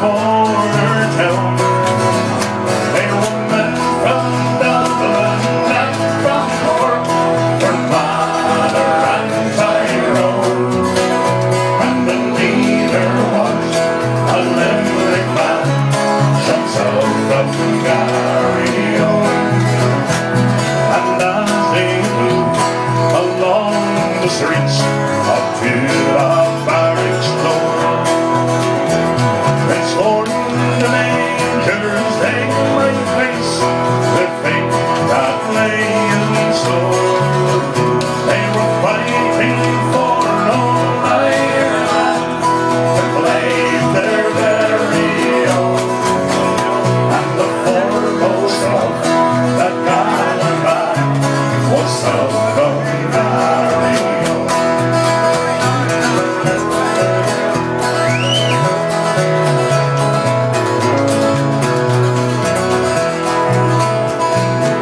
the was South of Garryowen.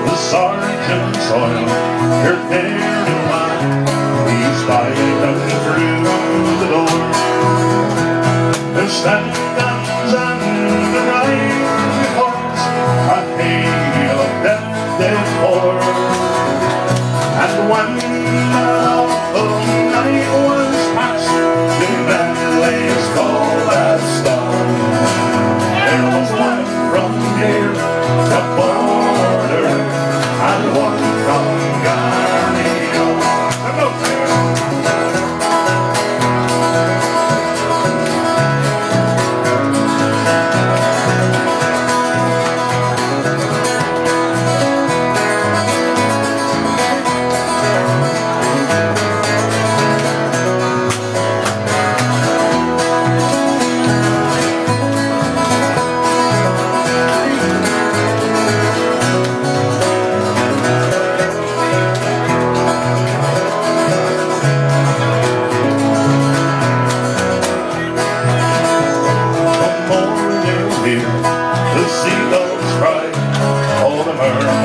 The sergeant's oil, your there in he spied them through the door. The Sten guns and the rifles, a hail of death they pour. Morning here, the seagulls cry, all the murmuring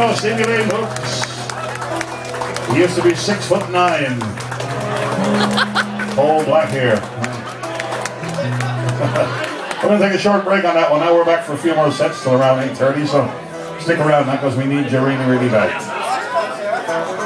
There you go, Stevie Ray Hooks. He used to be six foot nine. All black hair. We're going to take a short break on that one. Now we're back for a few more sets till around 8.30, so stick around now because we need you really, really bad.